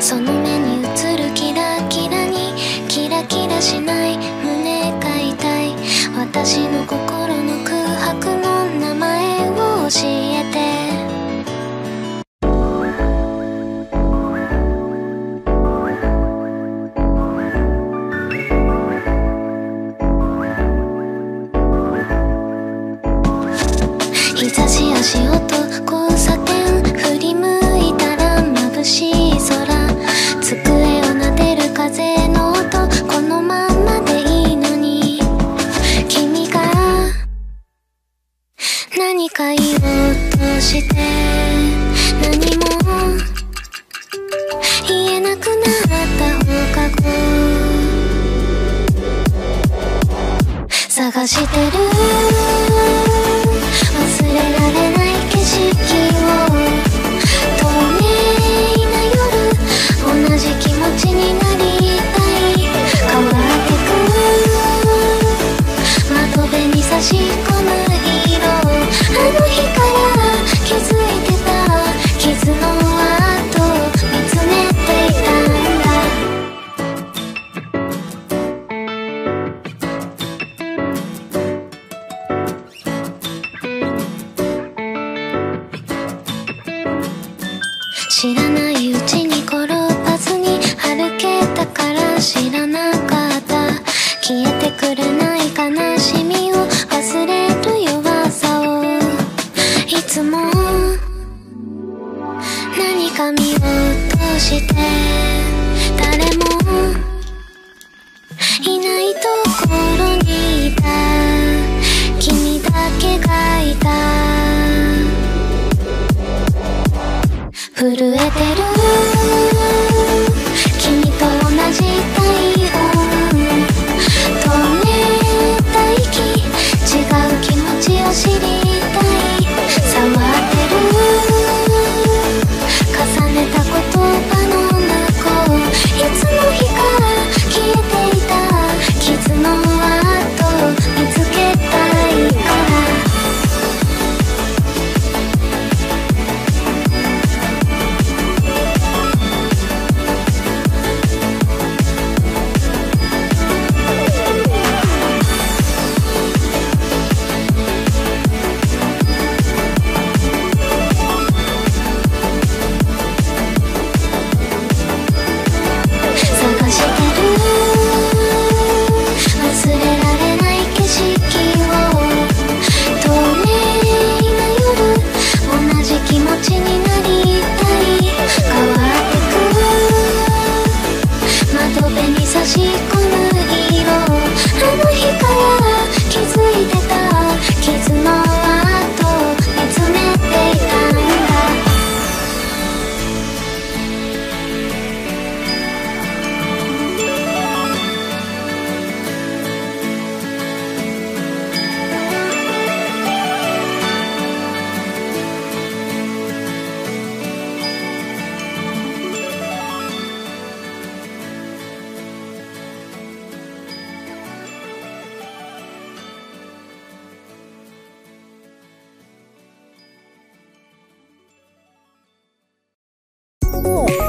その目に映るキラキラにキラキラしない胸が痛い。私の心の空白の名前を教え探してる髪を落として誰もいないところにいた。君だけがいた。震えてる。Oh.